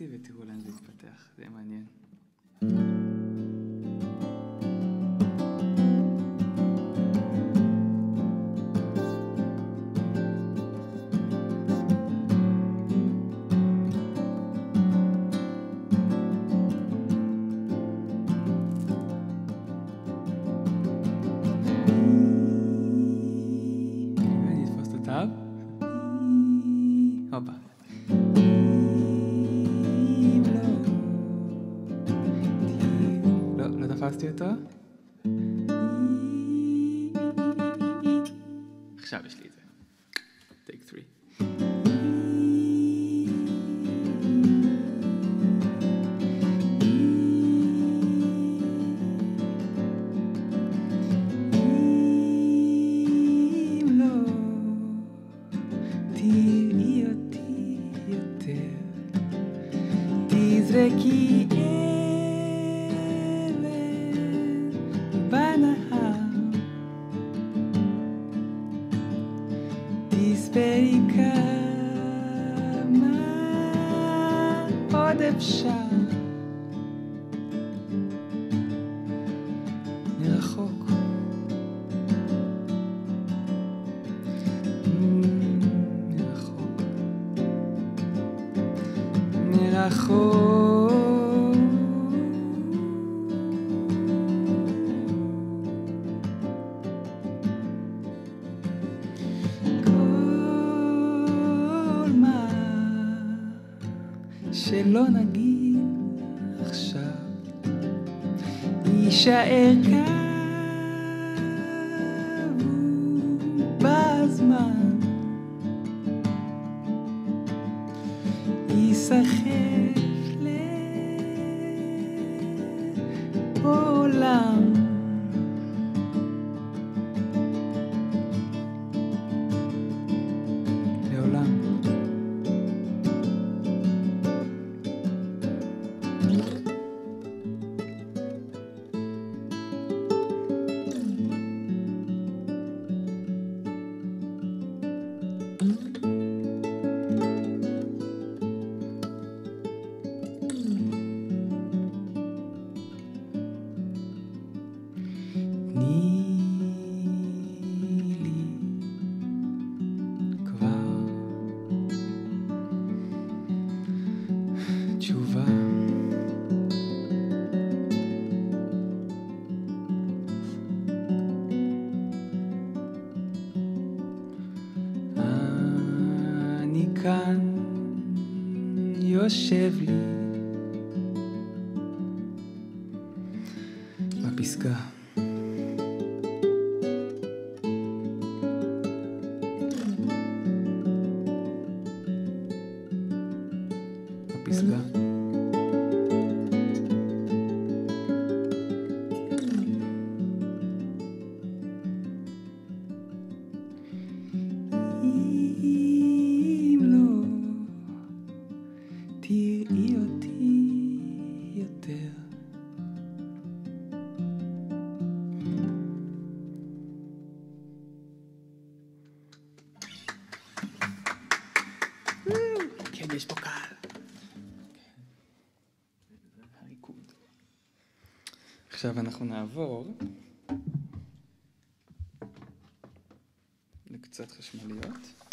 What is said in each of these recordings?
איתי ותראו לאן זה יתפתח, זה יהיה מעניין. Opa. 50 Speriama Odepshah pasajero. chèvre אנחנו נעבור לקצת חשמליות.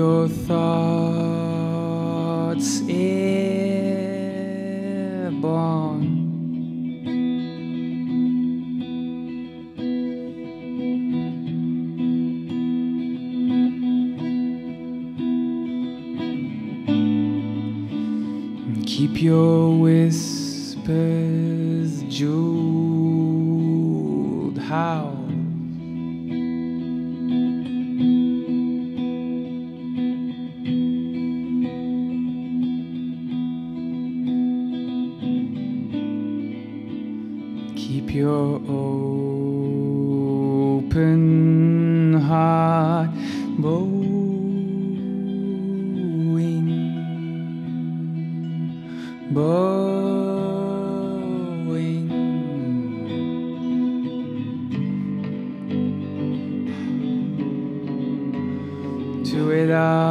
Your thoughts airborne. And Keep your whispers jeweled bowing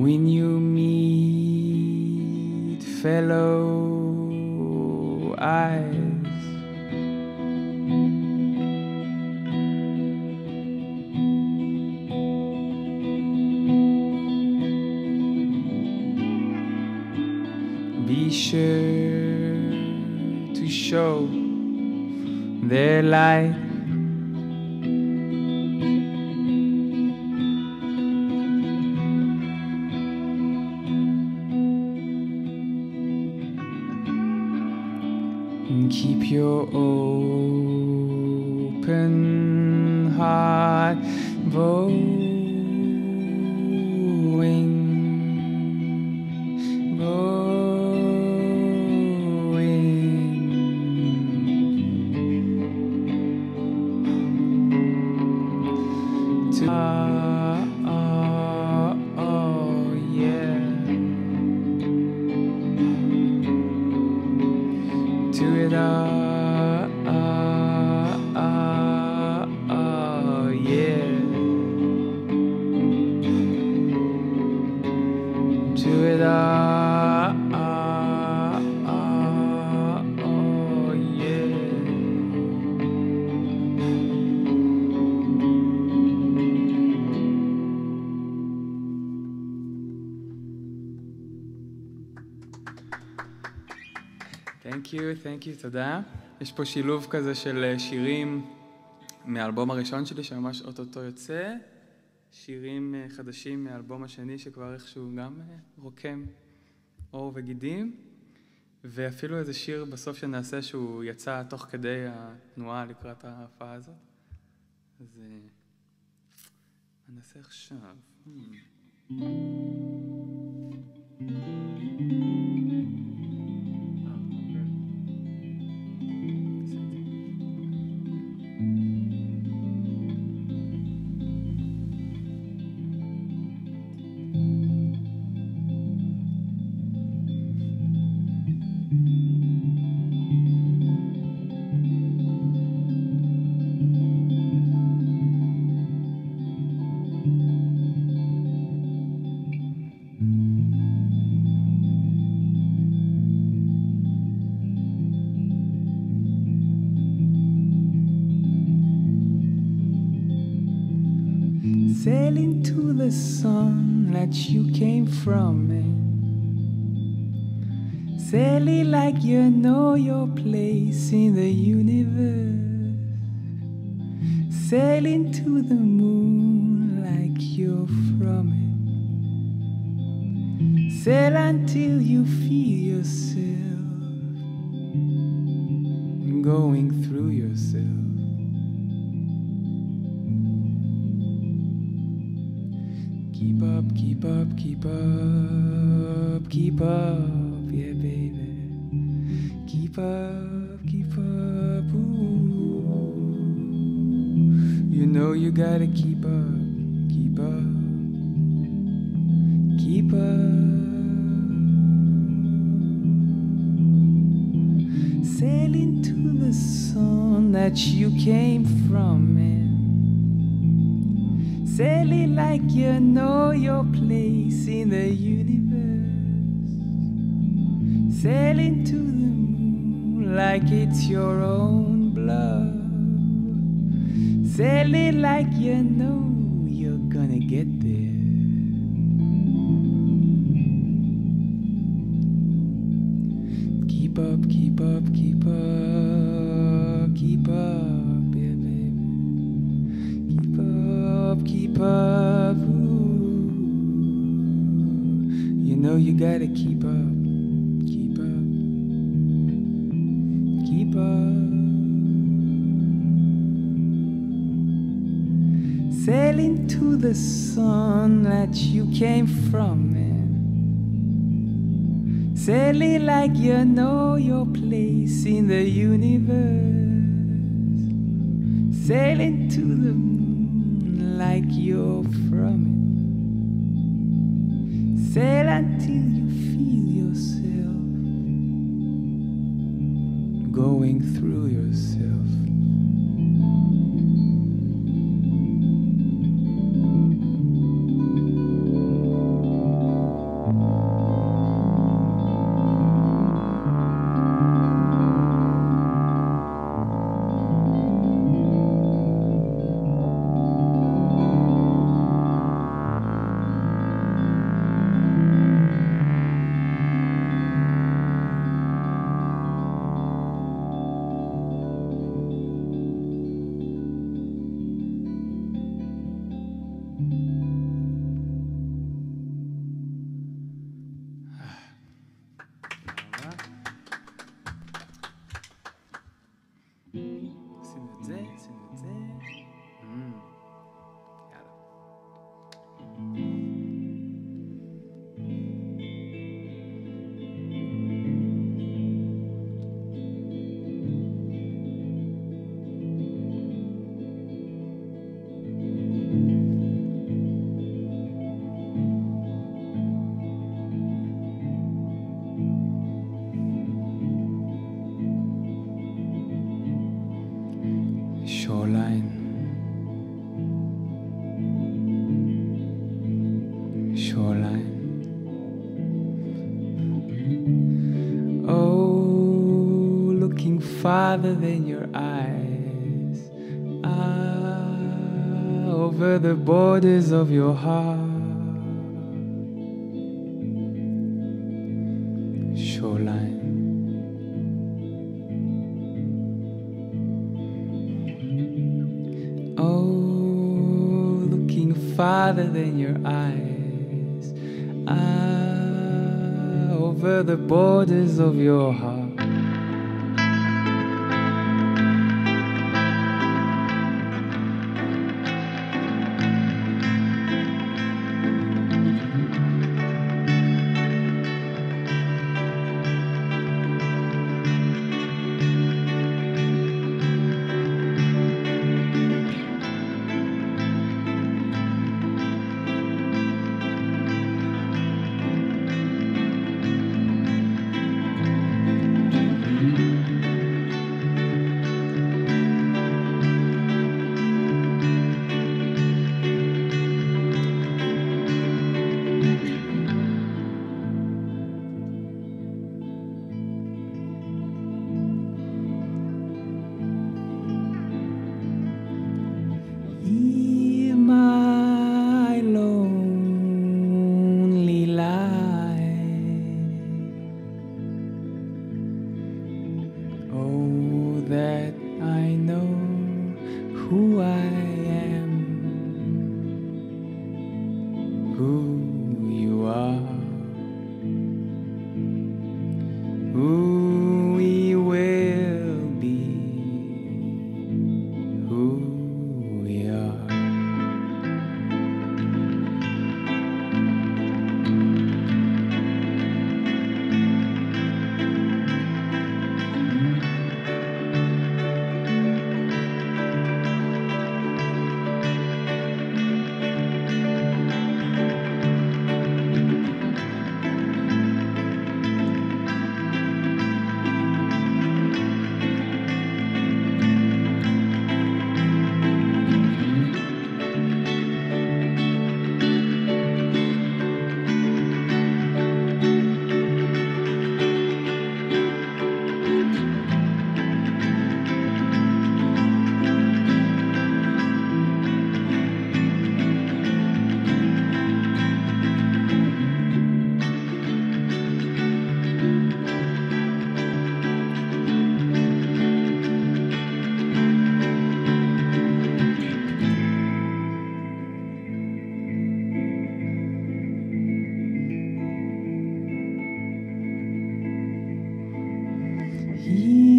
When you meet fellow eyes, Thank you, thank you, תודה. יש פה שילוב כזה של אה, שירים מהאלבום הראשון שלי, שממש אוטוטו יוצא, שירים אה, חדשים מהאלבום השני, שכבר איכשהו גם אה, רוקם עור וגידים, ואפילו איזה שיר בסוף שנעשה שהוא יצא תוך כדי התנועה לקראת ההופעה הזאת. אז נעשה עכשיו? Hmm. Like you know your place in the universe. Sailing to the moon like you're from it. Sail until you feel yourself going through yourself. Keep up, keep up, keep up, keep up, yeah, baby. Keep up, keep up, ooh. You know you gotta keep up, keep up, keep up. Sailing to the sun that you came from, man. Sailing like you know your place in the universe. Sailing to the like it's your own blood. Sailing like you know you're gonna get there. Keep up, keep up, keep up, keep up, yeah, baby. Keep up, keep up. Ooh. You know you gotta keep up, Sailing to the sun that you came from, man. Sailing like you know your place in the universe. Sailing to the moon like you're from it. Sail until you feel yourself going through yourself. Shoreline. Oh, looking farther than your eyes. Ah, over the borders of your heart. Shoreline. Oh, looking farther than your eyes. The borders of your heart. He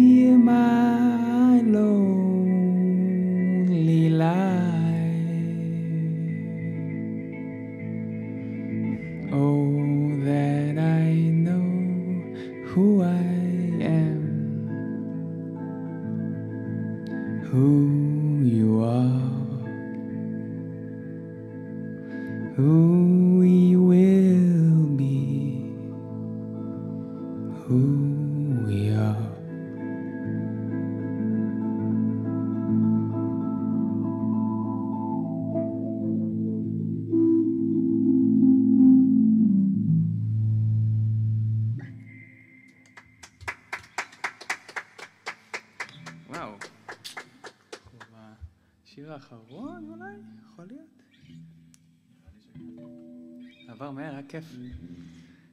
טוב, השיר האחרון אולי? יכול להיות? עבר מהר, היה כיף.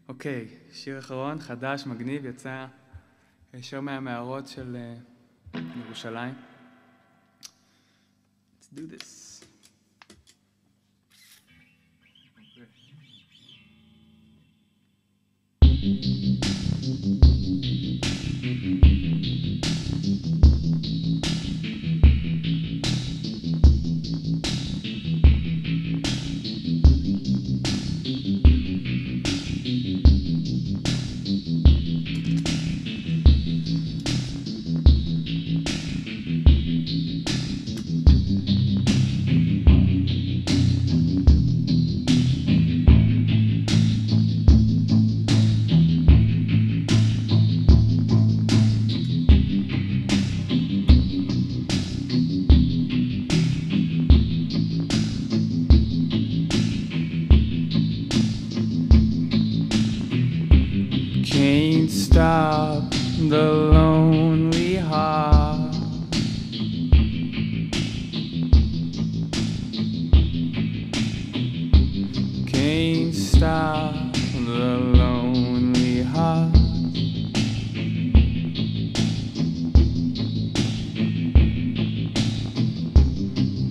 אוקיי, שיר אחרון, חדש, מגניב, יצא ישר מהמערות של אה, ירושלים. Let's do this.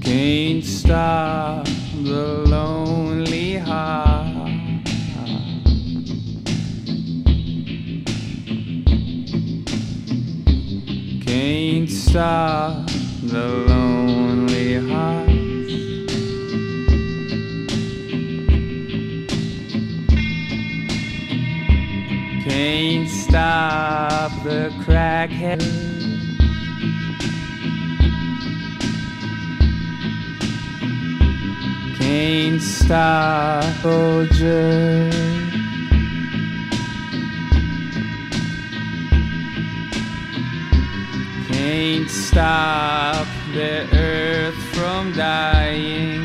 Can't stop the lonely heart. Can't stop the lonely heart. Can't stop the crackhead. Can't stop soldier. Can't stop the earth from dying.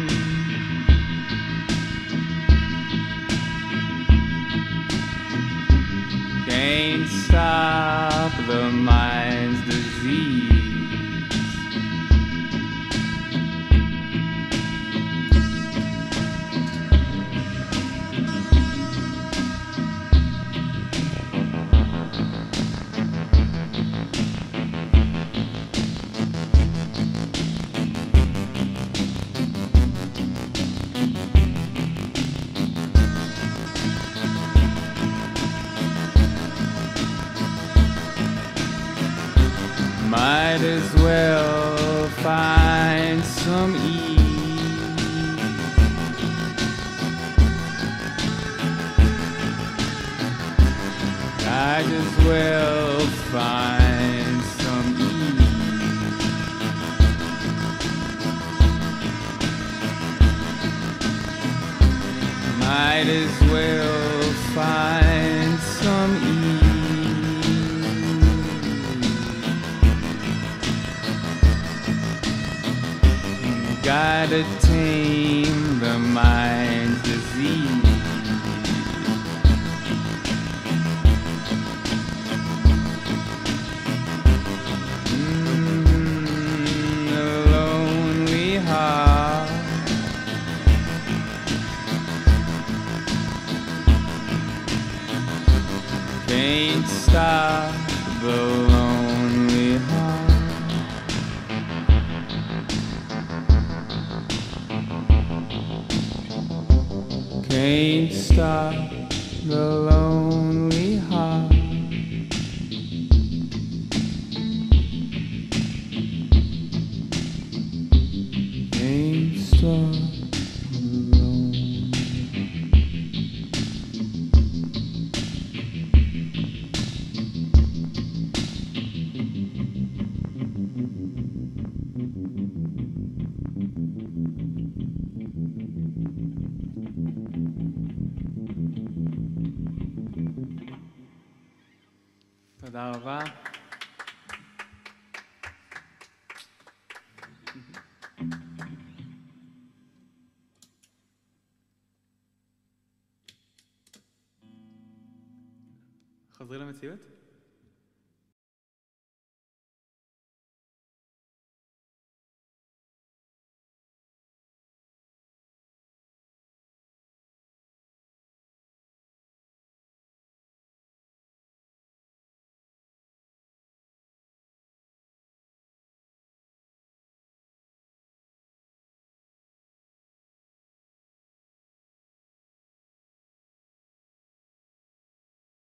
Might as well find some ease. Might as well find some ease. Gotta tame Can't stop the lonely heart. Can't stop the lonely תודה רבה. חוזרים למציאות?